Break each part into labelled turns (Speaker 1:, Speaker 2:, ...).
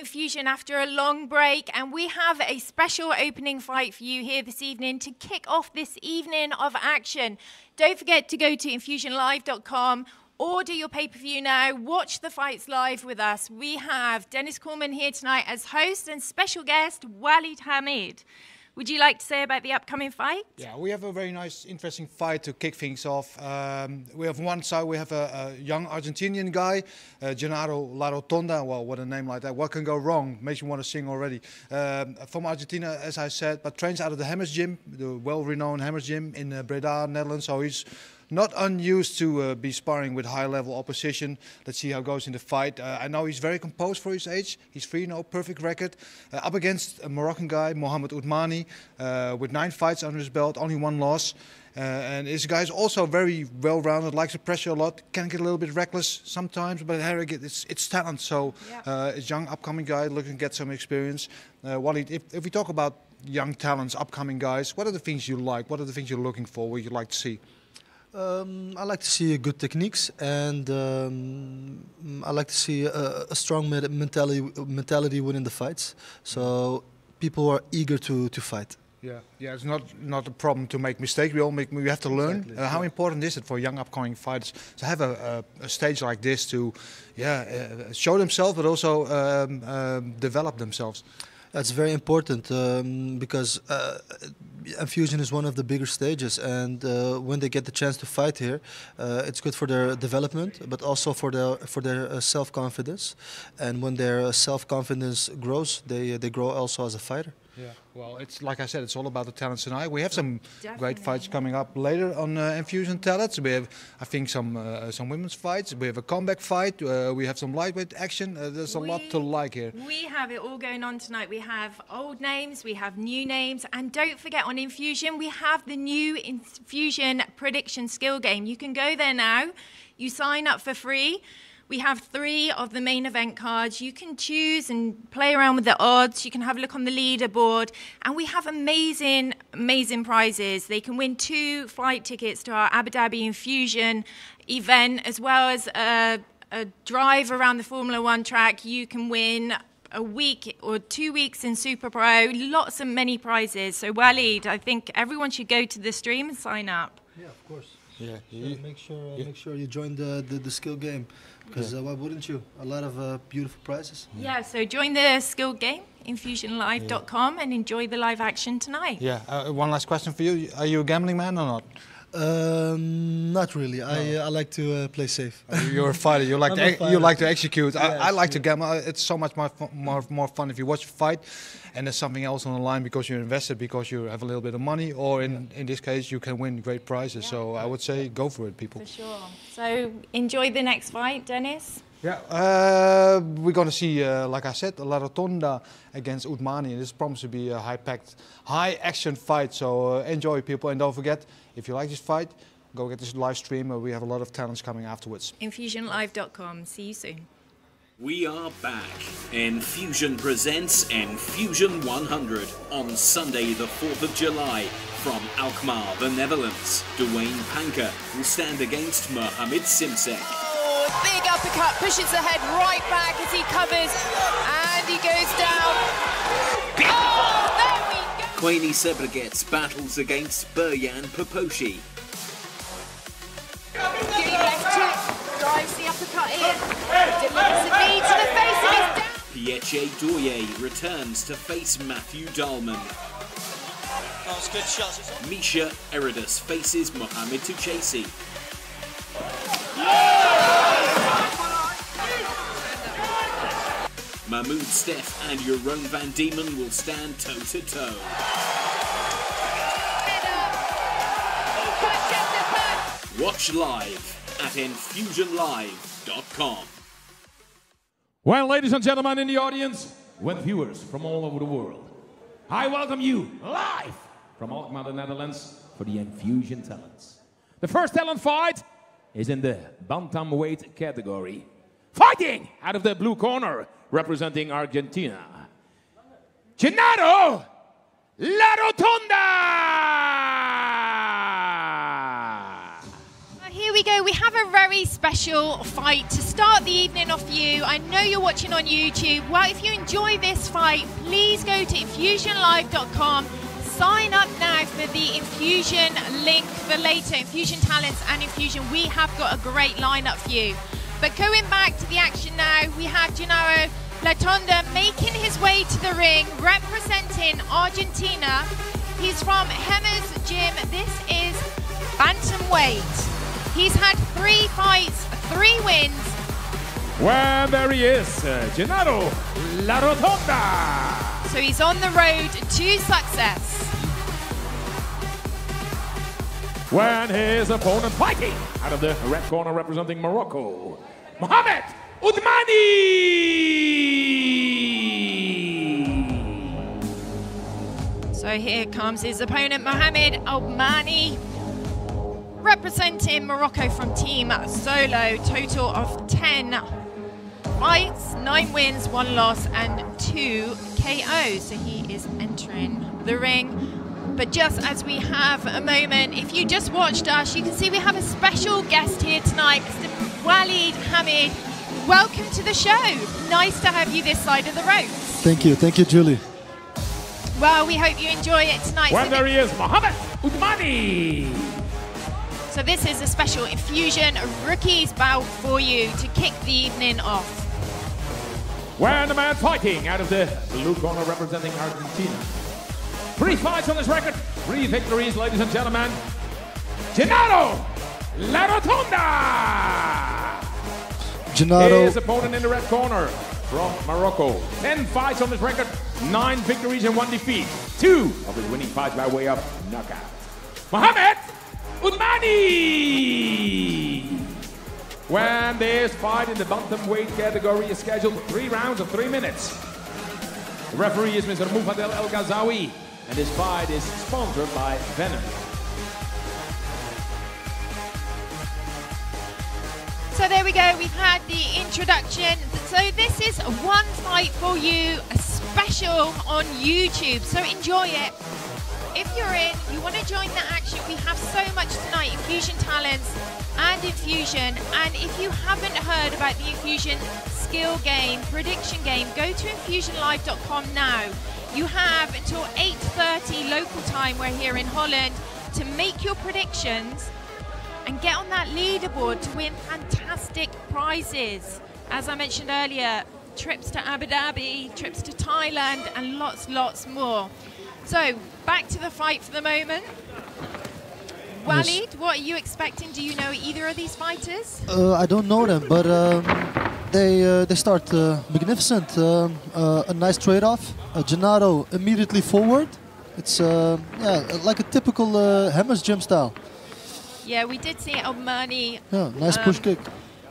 Speaker 1: Welcome back. We are back in Fusion after a long break, and we have a special opening fight for you here this evening to kick off this evening of action. Don't forget to go to enfusionlive.com. Order your pay per view now. Watch the fights live with us. We have Dennis Coleman here tonight as host and special guest Walid Hamid. Would you like to say about the upcoming fight?
Speaker 2: Yeah, we have a very nice, interesting fight to kick things off. Um, we have one side, we have a, a young Argentinian guy, uh, Gennaro La Rotonda. Well, what a name like that. What can go wrong? Makes you want to sing already. Um, from Argentina, as I said, but trains out of the Hemmers Gym, the well-renowned Hemmers Gym in uh, Breda, Netherlands. So he's not unused to uh, be sparring with high-level opposition. Let's see how it goes in the fight. Uh, I know he's very composed for his age. He's 3-0, perfect record. Uh, up against a Moroccan guy, Mohamed Oudmani, uh, with nine fights under his belt, only one loss. Uh, and this guy is also very well-rounded, likes to pressure a lot, can get a little bit reckless sometimes, but it's, it's talent. So yeah. uh, it's young, upcoming guy looking to get some experience. Uh, Walid, if, if we talk about young talents, upcoming guys, what are the things you like? What are the things you're looking for, what you like to see?
Speaker 3: Um, I like to see good techniques, and um, I like to see a, a, strong mentality mentality within the fights. So people are eager to to fight.
Speaker 2: Yeah, yeah, it's not not a problem to make mistakes. We all make. We have to learn. Exactly. Uh, how important is it for young upcoming fighters to have a, a, a stage like this to, yeah, uh, show themselves, but also um, um develop themselves?
Speaker 3: That's very important um, because uh, Enfusion is one of the bigger stages, and uh, when they get the chance to fight here, uh, it's good for their development, but also for their for their uh, self confidence. And when their self confidence grows, they they grow also as a fighter.
Speaker 2: Yeah, well, it's like I said, it's all about the talents tonight. We have some Definitely. great fights coming up later on uh, Enfusion Talents. We have, I think, some uh, some women's fights. We have a comeback fight. Uh, we have some lightweight action. Uh, there's a we, lot to like here.
Speaker 1: We have it all going on tonight. We have old names, we have new names, and don't forget on Enfusion we have the new Enfusion prediction skill game. You can go there now. You sign up for free. We have three of the main event cards. You can choose and play around with the odds. You can have a look on the leaderboard. And we have amazing, amazing prizes. They can win two flight tickets to our Abu Dhabi Enfusion event, as well as a, a drive around the Formula One track. You can win a week or two weeks in Super Pro, lots and many prizes. So, Walid, I think everyone should go to the stream and sign up.
Speaker 3: Yeah, of course. Yeah, so make sure uh, yeah. make sure you join the, the, the skill game because yeah. uh, why wouldn't you? A lot of uh, beautiful prizes.
Speaker 1: Yeah. yeah. so join the skill game enfusionlive.com and enjoy the live action tonight.
Speaker 2: Yeah, uh, one last question for you: Are you a gambling man or not?
Speaker 3: Um, not really. No. I uh, I like to uh, play safe.
Speaker 2: Oh, you're a fighter. You like to you like to execute. I, I like to gamble. It's so much more, more more fun if you watch a fight, and there's something else on the line because you're invested because you have a little bit of money, or in in this case you can win great prizes. Yeah. So I would say go for it, people.
Speaker 1: For sure. So enjoy the next fight, Dennis.
Speaker 2: Yeah, uh, we're going to see, uh, like I said, La Rotonda against Oudmani. This promises to be a high-packed, high-action fight. So uh, enjoy, people, and don't forget, if you like this fight, go get this live stream. Where we have a lot of talents coming afterwards.
Speaker 1: Enfusionlive.com. See you soon.
Speaker 4: We are back. Enfusion presents Enfusion 100 on Sunday, the 4th of July, from Alkmaar, the Netherlands. Dwayne Panker will stand against Mohamed Simsek
Speaker 1: big uppercut, pushes the head right back as he covers, and he goes down. Oh, there we go.
Speaker 4: Quaini Sebregets battles against Buryan Poposhi.
Speaker 1: drives the uppercut in, delivers the knee to the face of his down.
Speaker 4: Pieche Doye returns to face Matthew Dahlman.
Speaker 5: Good shots.
Speaker 4: Misha Eridus faces Mohamed Tuchesi. Mahmoud Steff and Jeroen van Diemen will stand toe to toe. Watch live at enfusionlive.com.
Speaker 6: Well, ladies and gentlemen in the audience, with viewers from all over the world, I welcome you live from Alkmaar, the Netherlands, for the Enfusion Talents. The first talent fight is in the bantamweight category. Fighting out of the blue corner, representing Argentina, Gennaro La Rotonda.
Speaker 1: Uh, here we we go. We have a very special fight to start the evening off you. I know you're watching on YouTube. Well, if you enjoy this fight, please go to enfusionlive.com. Sign up now for the Enfusion link for later. Enfusion Talents and Enfusion. We have got a great lineup for you. But going back to the action now, we have Gennaro Latonda making his way to the ring, representing Argentina. He's from Hemmers Gym. This is bantamweight. He's had three fights, three wins.
Speaker 6: Well, there he is, uh, Gennaro La Rotonda.
Speaker 1: So he's on the road to success.
Speaker 6: When his opponent fighting out of the red corner representing Morocco, Mohamed Udmani.
Speaker 1: So here comes his opponent, Mohamed Almani, representing Morocco from Team Solo. Total of 10 fights, 9 wins, 1 loss, and 2 KOs. So he is entering the ring. But just as we have a moment, if you just watched us, you can see we have a special guest here tonight, Mr. Walid Hamid. Welcome to the show. Nice to have you this side of the ropes.
Speaker 3: Thank you, thank you, Julie.
Speaker 1: Well, we hope you enjoy it tonight.
Speaker 6: Well,
Speaker 1: So
Speaker 6: there he is, Mohamed Udmani.
Speaker 1: So this is a special enfusion rookies bout for you to kick the evening off.
Speaker 6: When the man fighting out of the blue corner representing Argentina. Three fights on his record, three victories, ladies and gentlemen. Gennaro La Rotonda.
Speaker 3: Gennaro,
Speaker 6: His opponent in the red corner from Morocco. Ten fights on his record, nine victories and one defeat. Two of his winning fights by way of knockout. Mohamed Udmani. When this fight in the bantamweight category is scheduled for three rounds of three minutes. The referee is Mr. Mufadel El Ghazawi, and this fight is sponsored by Venom.
Speaker 1: So there we go, we've had the introduction. So this is one fight for you, a special on YouTube. So enjoy it. If you're in, you want to join the action, we have so much tonight, Enfusion Talents and Enfusion. And if you haven't heard about the Enfusion skill game, prediction game, go to enfusionlive.com now. You have until 8.30 local time, we're here in Holland, to make your predictions and get on that leaderboard to win fantastic prizes. As I mentioned earlier, trips to Abu Dhabi, trips to Thailand, and lots, lots more. So, back to the fight for the moment. Walid, what are you expecting? Do you know either of these fighters?
Speaker 3: uh, I don't know them, but um, they uh, they start uh, magnificent. Um, uh, a nice trade-off. Uh, Gennaro immediately forward. It's uh, yeah, like a typical uh, Hemmers gym style.
Speaker 1: Yeah, we did see Almani.
Speaker 3: Yeah, nice push
Speaker 1: Um,
Speaker 3: kick.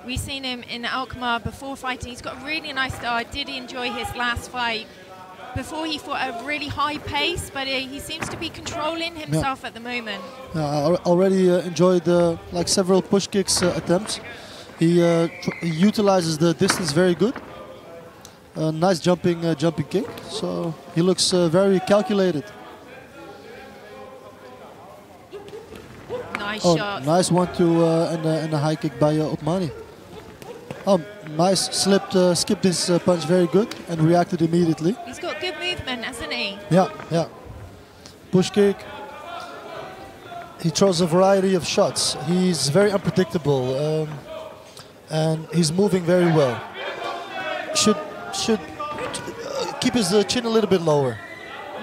Speaker 1: We've seen him in Alkmaar before fighting. He's got a really nice style. I did enjoy his last fight. Before he fought at a really high pace, but uh, he seems to be controlling himself at the moment.
Speaker 3: Yeah, I already uh, enjoyed uh, like several push kicks uh, attempts. He, uh, tr- he utilizes the distance very good. Uh, nice jumping uh, jumping kick. So he looks uh, very calculated.
Speaker 1: Nice
Speaker 3: Oh,
Speaker 1: shot.
Speaker 3: nice one two uh, and, a, and a high kick by uh, Otmani. Oh, nice slipped, uh, skipped his uh, punch very good and reacted immediately.
Speaker 1: He's got good movement, hasn't he?
Speaker 3: Yeah, yeah. Push kick. He throws a variety of shots. He's very unpredictable, um, and he's moving very well. Should should uh, keep his uh, chin a little bit lower.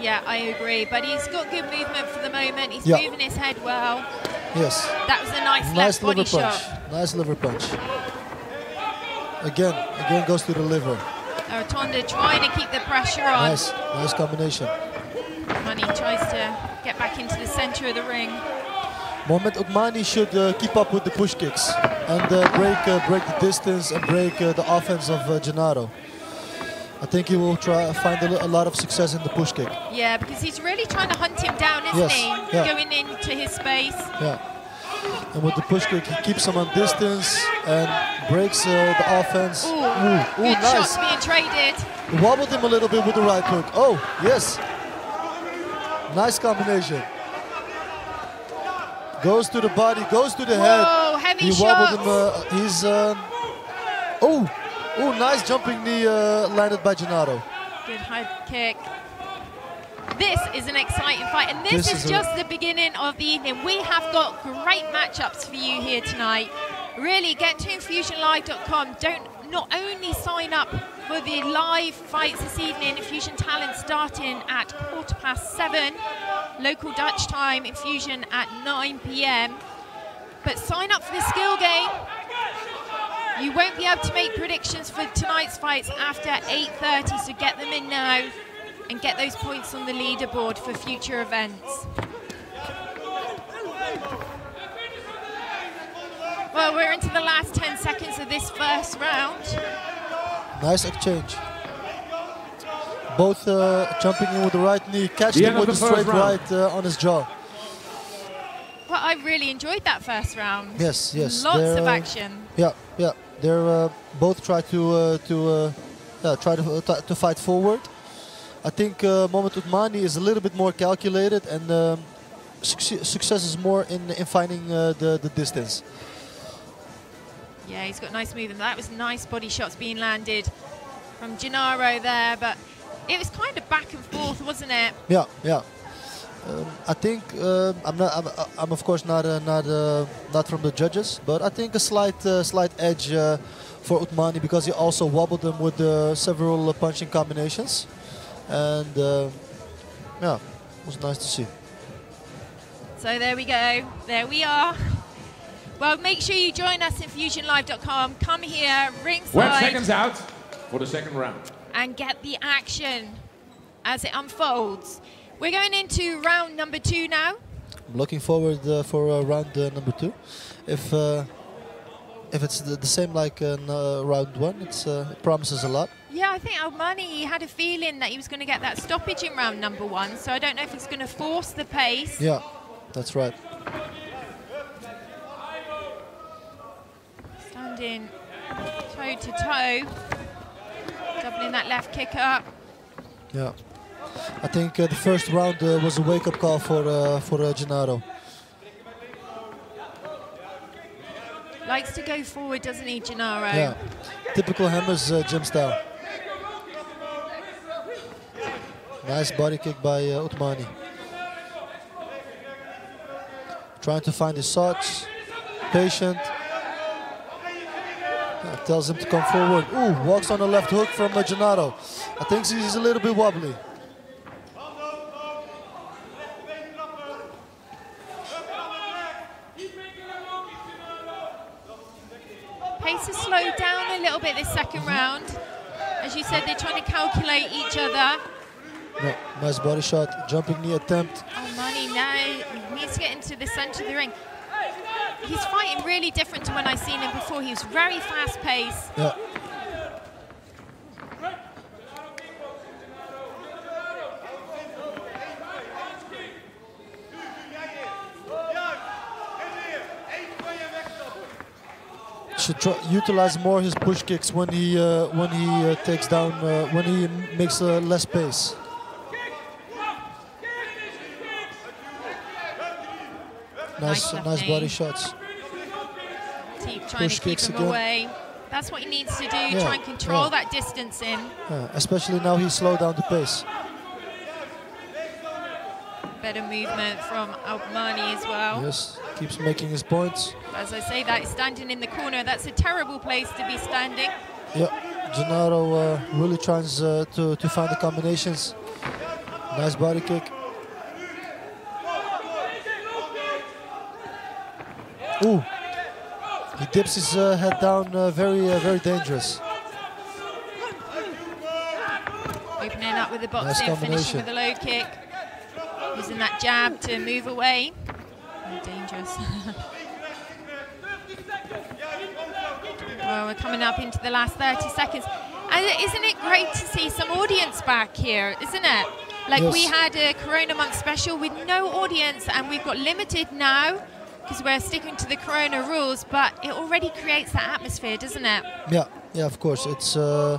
Speaker 1: Yeah, I agree. But he's got good movement for the moment. He's
Speaker 3: Yeah.
Speaker 1: moving his head well.
Speaker 3: Yes.
Speaker 1: That was a nice,
Speaker 3: Nice
Speaker 1: left body
Speaker 3: liver punch.
Speaker 1: shot.
Speaker 3: Nice liver punch. Again, again goes to the liver.
Speaker 1: Rotonda trying to keep the pressure on.
Speaker 3: Nice, nice combination.
Speaker 1: Money tries to get back into the center of the ring.
Speaker 3: Mohamed Othmani should uh, keep up with the push kicks and uh, break uh, break the distance and break uh, the offense of uh, Gennaro. I think he will try find a, lot of success in the push kick.
Speaker 1: Yeah, because he's really trying to hunt him down, isn't
Speaker 3: Yes,
Speaker 1: he?
Speaker 3: yeah.
Speaker 1: Going into his space.
Speaker 3: Yeah. And with the push kick, he keeps him on distance and breaks uh, the offense.
Speaker 1: Ooh,
Speaker 3: ooh,
Speaker 1: good
Speaker 3: nice.
Speaker 1: shots being traded.
Speaker 3: Wobbled him a little bit with the right hook. Oh, yes. Nice combination. Goes to the body, goes to the head.
Speaker 1: Whoa, Heavy
Speaker 3: he
Speaker 1: shots.
Speaker 3: wobbled him. Uh, he's. Um, oh, oh, nice jumping knee uh, landed by Gennaro.
Speaker 1: Good high kick. This is an exciting fight, and this,
Speaker 3: This
Speaker 1: is,
Speaker 3: is
Speaker 1: just the beginning of the evening. We have got great matchups for you here tonight. Really, get to enfusionlive.com. Don't not only sign up for the live fights this evening, Enfusion Talent starting at quarter past seven, local Dutch time, Enfusion at 9 p.m. But sign up for the skill game. You won't be able to make predictions for tonight's fights after 8.30, so get them in now and get those points on the leaderboard for future events. Well, we're into the last 10 seconds of this first round.
Speaker 3: Nice exchange. Both uh, jumping in with the right knee, catching him with the
Speaker 6: the
Speaker 3: straight
Speaker 6: round.
Speaker 3: right uh, on his jaw.
Speaker 1: Well, I really enjoyed that first round.
Speaker 3: Yes, yes.
Speaker 1: Lots
Speaker 3: they're,
Speaker 1: of action.
Speaker 3: Yeah, yeah. They're uh, both try to uh, to uh, yeah, try to to fight forward. I think uh, Mohamed Utmani is a little bit more calculated, and um, succe- success is more in in finding uh, the the distance.
Speaker 1: Yeah, he's got nice movement. That was nice body shots being landed from Gennaro there, but it was kind of back and forth, wasn't it?
Speaker 3: Yeah, yeah. Um, I think um I'm not. I'm, I'm of course not uh, not uh, not from the judges, but I think a slight uh, slight edge uh, for Utmani because he also wobbled them with uh, several uh, punching combinations, and uh, yeah, it was nice to see.
Speaker 1: So there we go. There we are. Well, make sure you join us in fusionlive.com. Come here,
Speaker 6: 12
Speaker 1: ringside,
Speaker 6: seconds out for the second round.
Speaker 1: and get the action as it unfolds. We're going into round number two now.
Speaker 3: I'm looking forward uh, for uh, round uh, number two. If uh, if it's the, the same like in uh, round one, it's, uh, it promises a lot.
Speaker 1: Yeah, I think Almani had a feeling that he was going to get that stoppage in round number one, so I don't know if he's going to force the pace.
Speaker 3: Yeah, that's right.
Speaker 1: Standing toe to toe, doubling that left kick up.
Speaker 3: Yeah, I think uh, the first round uh, was a wake-up call for uh, for uh, Gennaro.
Speaker 1: Likes to go forward, doesn't he, Gennaro?
Speaker 3: Yeah, typical Hemmers uh, gym style. Nice body kick by uh, Utmani. Trying to find his shots. Patient. Yeah, tells him to come forward. Ooh, walks on the left hook from uh, Gennaro. I think he's a little bit wobbly.
Speaker 1: Pace has slowed down a little bit this second round. As you said, they're trying to calculate each other.
Speaker 3: No, nice body shot. Jumping knee attempt.
Speaker 1: Oh, Money now needs to get into the centre of the ring. He's fighting really different to when I seen him before. He was very fast paced.
Speaker 3: Yeah. Should try, utilize more his push kicks when he uh, when he uh, takes down uh, when he makes uh, less pace.
Speaker 1: Nice
Speaker 3: Nice, nice body shots.
Speaker 1: Keep trying
Speaker 3: Push
Speaker 1: to keep
Speaker 3: kicks
Speaker 1: him
Speaker 3: again.
Speaker 1: away. That's what he needs to do.
Speaker 3: Yeah,
Speaker 1: Try and control
Speaker 3: yeah.
Speaker 1: that distance in.
Speaker 3: Yeah, especially now he slowed down the pace.
Speaker 1: Better movement from Almani as well.
Speaker 3: Yes, keeps making his points.
Speaker 1: As I say that, standing in the corner. That's a terrible place to be standing.
Speaker 3: Yeah, Gennaro uh, really tries uh, to, to find the combinations. Nice body kick. Ooh, he dips his uh, head down, uh, very, uh, very dangerous.
Speaker 1: Opening up with the
Speaker 3: Nice
Speaker 1: boxing, finishing
Speaker 3: combination.
Speaker 1: with a low kick. Using that jab to move away. Very dangerous. well, we're coming up into the last 30 seconds. And isn't it great to see some audience back here, isn't it? Like we had a Corona month special with no audience, and we've got limited now because we're sticking to the Corona rules, but it already creates that atmosphere, doesn't it?
Speaker 3: Yeah, yeah, of course. It's uh,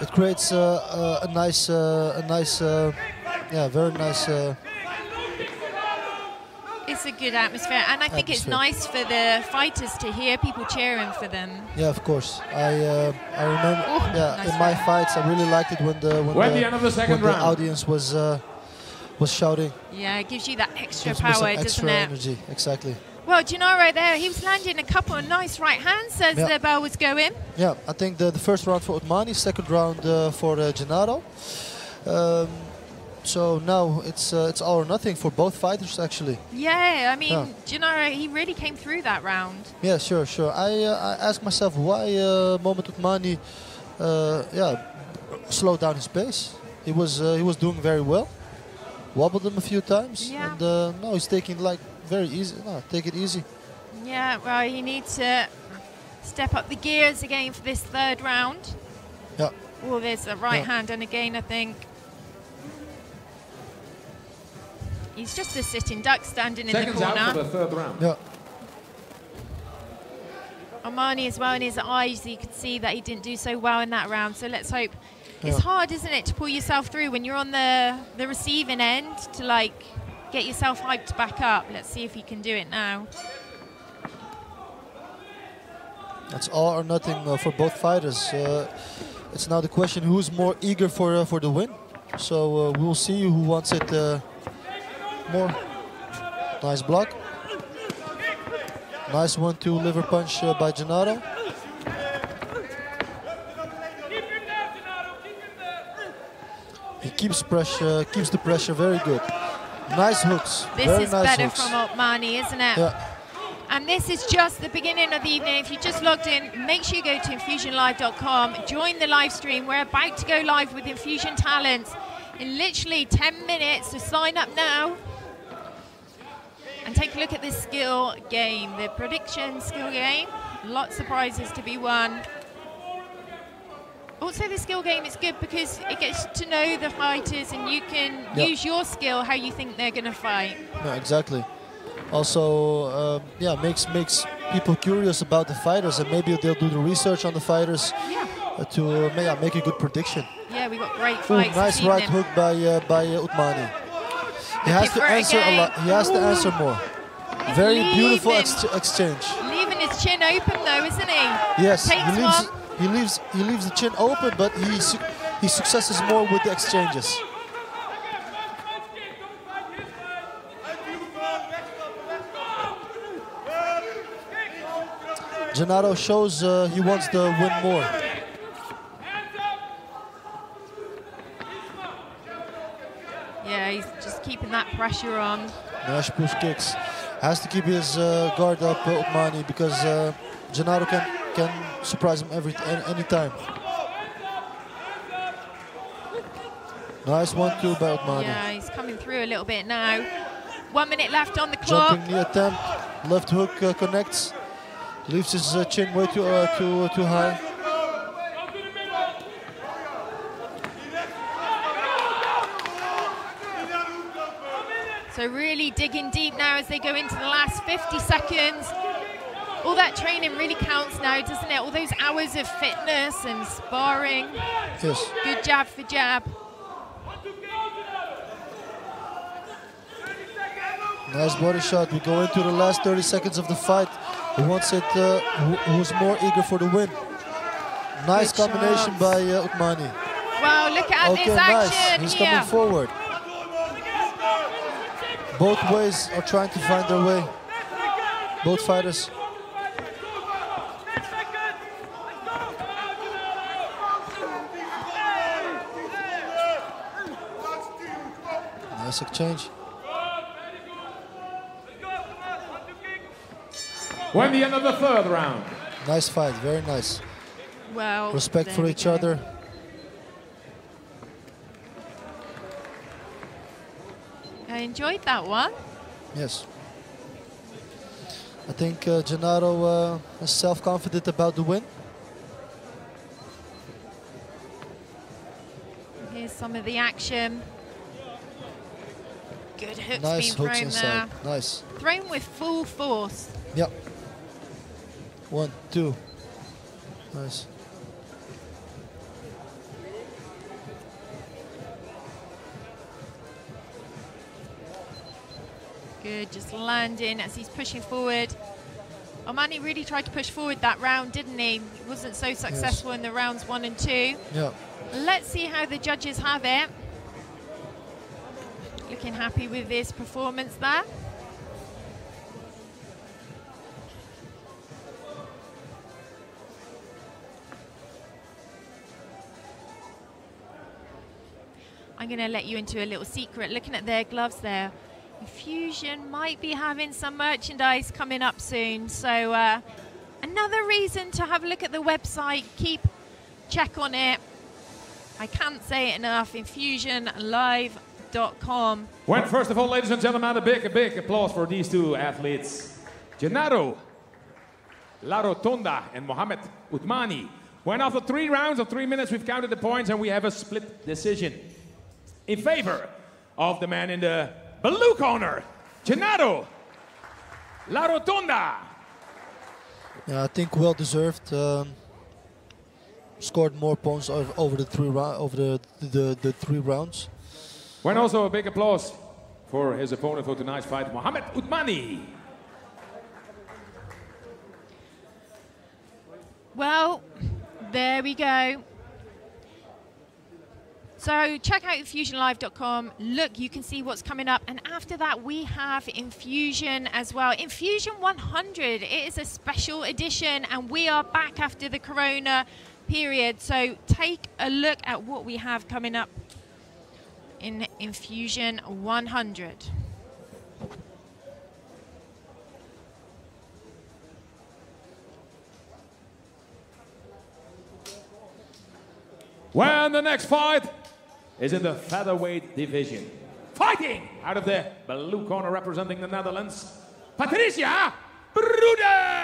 Speaker 3: it creates uh, uh, a nice, uh, a nice, uh, yeah, very nice.
Speaker 1: It's a good atmosphere, and I think it's nice for the fighters to hear people cheering for them.
Speaker 3: Yeah, of course. I uh, I remember.
Speaker 1: Oh,
Speaker 3: yeah,
Speaker 1: nice
Speaker 3: in my
Speaker 1: round.
Speaker 3: fights, I really liked it when the when,
Speaker 6: When
Speaker 3: the,
Speaker 6: the end of the second
Speaker 3: when
Speaker 6: round.
Speaker 3: the audience was uh, was shouting.
Speaker 1: Yeah, it gives you that extra
Speaker 3: Gives me some
Speaker 1: power,
Speaker 3: extra
Speaker 1: doesn't it?
Speaker 3: energy. Exactly.
Speaker 1: Well, Gennaro there, he was landing a couple of nice right hands as
Speaker 3: Yeah.
Speaker 1: the bell was going.
Speaker 3: Yeah, I think the, the first round for Otmani, second round uh, for uh, Gennaro. Um, so now it's uh, it's all or nothing for both fighters actually.
Speaker 1: Yeah, I mean,
Speaker 3: Yeah.
Speaker 1: Gennaro, he really came through that round.
Speaker 3: Yeah, sure, sure. I uh, I asked myself why uh, Moment Otmani, uh, yeah, slowed down his pace. He was uh, he was doing very well, wobbled him a few times,
Speaker 1: Yeah.
Speaker 3: and uh, now he's taking like very easy. No, take it easy.
Speaker 1: Yeah, well, he needs to step up the gears again for this third round.
Speaker 3: Yeah,
Speaker 1: Oh, there's a right
Speaker 3: Yeah.
Speaker 1: hand, and again, I think he's just a sitting duck standing in
Speaker 6: Seconds
Speaker 1: the
Speaker 6: out
Speaker 1: corner.
Speaker 6: for the third round.
Speaker 3: yeah.
Speaker 1: Armani as well in his eyes, you could see that he didn't do so well in that round. So let's hope. It's hard, isn't it, to pull yourself through when you're on the the receiving end to like get yourself hyped back up. Let's see if he can do it now.
Speaker 3: That's all or nothing uh, for both fighters. Uh, it's now the question who's more eager for uh, for the win. So uh, we'll see who wants it uh, more. Nice block. Nice one-two liver punch uh, by Gennaro. He keeps pressure, keeps the pressure very good. Nice hooks.
Speaker 1: This
Speaker 3: very
Speaker 1: is
Speaker 3: nice
Speaker 1: better
Speaker 3: hooks.
Speaker 1: from Otmani, isn't it?
Speaker 3: Yeah.
Speaker 1: And this is just the beginning of the evening. If you just logged in, make sure you go to enfusionlive.com, join the live stream. We're about to go live with Enfusion Talents in literally 10 minutes. So sign up now take a look at this skill game, the prediction skill game. Lots of prizes to be won. Also, the skill game is good because it gets to know the fighters and you can
Speaker 3: Yeah.
Speaker 1: use your skill how you think they're going to fight.
Speaker 3: Yeah, exactly. Also, um, yeah, makes makes people curious about the fighters, and maybe they'll do the research on the fighters
Speaker 1: Yeah.
Speaker 3: uh, to uh, yeah, make a good prediction.
Speaker 1: Yeah, we got great
Speaker 3: Ooh, nice right
Speaker 1: evening.
Speaker 3: hook by uh, by uh, Utmani. He has to answer a lot. He has to answer more. Very beautiful ex- exchange.
Speaker 1: Leaving his chin open though, isn't he?
Speaker 3: Yes, he leaves
Speaker 1: one.
Speaker 3: he leaves he leaves the chin open, but he su- he successes more with the exchanges. Gennaro shows uh, he wants to win more.
Speaker 1: Yeah, he's just keeping that pressure on.
Speaker 3: Nice push kicks. Has to keep his uh, guard up, uh, Utmani, because uh, Gennaro can can surprise him every any, time. Nice one-two by Utmani.
Speaker 1: Yeah, he's coming through a little bit now. One minute left on the clock.
Speaker 3: Jumping knee attempt, left hook uh, connects, leaves his uh, chin way too uh, too too high.
Speaker 1: So really digging deep now as they go into the last 50 seconds. All that training really counts now, doesn't it? All those hours of fitness and sparring.
Speaker 3: Yes.
Speaker 1: Good jab for jab.
Speaker 3: Nice body shot. We go into the last 30 seconds of the fight. Who wants it? Uh, who, who's more eager for the win? Nice
Speaker 1: Good
Speaker 3: combination
Speaker 1: shots.
Speaker 3: by uh, Utmani.
Speaker 1: Wow, look at
Speaker 3: Okay,
Speaker 1: this
Speaker 3: nice.
Speaker 1: action
Speaker 3: He's
Speaker 1: here.
Speaker 3: coming forward. Both ways are trying to find their way. Both fighters. Nice exchange.
Speaker 6: When the end of the third round.
Speaker 3: Nice fight, very nice.
Speaker 1: Well,
Speaker 3: Respect for
Speaker 1: we
Speaker 3: each
Speaker 1: go.
Speaker 3: other.
Speaker 1: Enjoyed that one.
Speaker 3: Yes. I think uh, Gennaro uh, is self-confident about the win.
Speaker 1: Here's some of the action. Good hooks
Speaker 3: nice
Speaker 1: being
Speaker 3: hooks
Speaker 1: thrown
Speaker 3: inside.
Speaker 1: there.
Speaker 3: Nice.
Speaker 1: Thrown with full force.
Speaker 3: Yep. One, two. Nice.
Speaker 1: Good, just landing as he's pushing forward. Omani really tried to push forward that round, didn't he? He wasn't so successful in the rounds one and two.
Speaker 3: Yeah.
Speaker 1: Let's see how the judges have it. Looking happy with this performance there. I'm going to let you into a little secret. Looking at their gloves there, Enfusion might be having some merchandise coming up soon. So uh, another reason to have a look at the website. Keep check on it. I can't say it enough. Enfusionlive.com.
Speaker 6: Well, first of all, ladies and gentlemen, a big, a big applause for these two athletes, Gennaro La Rotonda and Mohamed Utmani. When after three rounds of three minutes, we've counted the points and we have a split decision in favor of the man in the blue corner, Gennaro La Rotonda.
Speaker 3: Yeah, I think well deserved. Um, scored more points over, over the three over the, the the three rounds.
Speaker 6: When also a big applause for his opponent for tonight's fight, Mohamed Utmani.
Speaker 1: Well, there we go. So check out enfusionlive.com. Look, you can see what's coming up. And after that, we have Enfusion as well. Enfusion 100. It is a special edition, and we are back after the Corona period. So take a look at what we have coming up in Enfusion 100.
Speaker 6: When the next fight is in the featherweight division. Fighting out of the blue corner representing the Netherlands, Patricia Bruder.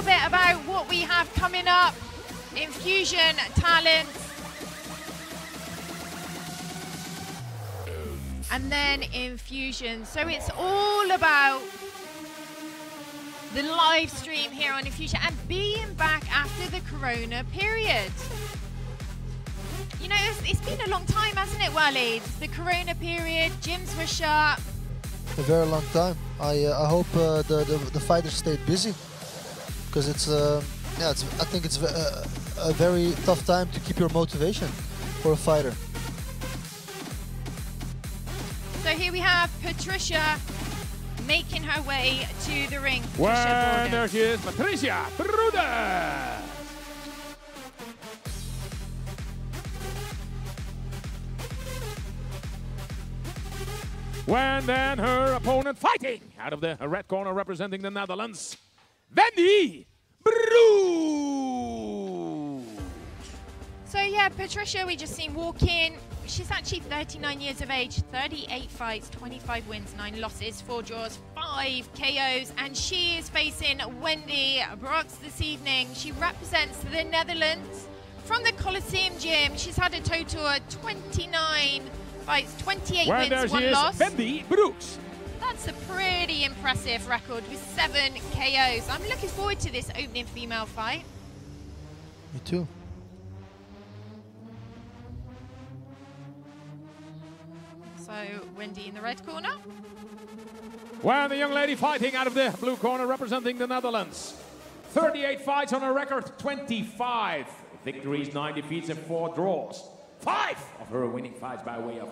Speaker 1: Little bit about what we have coming up. Enfusion talent. And then enfusion. So it's all about the live stream here on Enfusion and being back after the Corona period. You know, it's, it's been a long time, hasn't it, Walid? The Corona period, gyms were shut.
Speaker 3: A very long time. I uh, I hope uh, the, the the fighters stayed busy because it's uh, yeah it's I think it's uh, a very tough time to keep your motivation for a fighter.
Speaker 1: So here we have Patricia making her way to the ring. Patricia
Speaker 6: Well, there she is, Patricia Bruder. When then her opponent fighting out of the red corner representing the Netherlands, Wendy Broe.
Speaker 1: So yeah, Patricia, we just seen walk in. She's actually 39 years of age, 38 fights, 25 wins, 9 losses, 4 draws, 5 KOs, and she is facing Wendy Brooks this evening. She represents the Netherlands from the Coliseum Gym. She's had a total of 29 fights, 28
Speaker 6: Well,
Speaker 1: wins,
Speaker 6: there she
Speaker 1: 1
Speaker 6: is,
Speaker 1: loss.
Speaker 6: Wendy Brooks.
Speaker 1: That's a pretty impressive record with 7 KOs. I'm looking forward to this opening female fight.
Speaker 3: Me too.
Speaker 1: So Wendy in the red corner.
Speaker 6: Well, the young lady fighting out of the blue corner representing the Netherlands. 38 fights on her record, 25 victories, 9 defeats, and 4 draws. Five of her winning fights by way of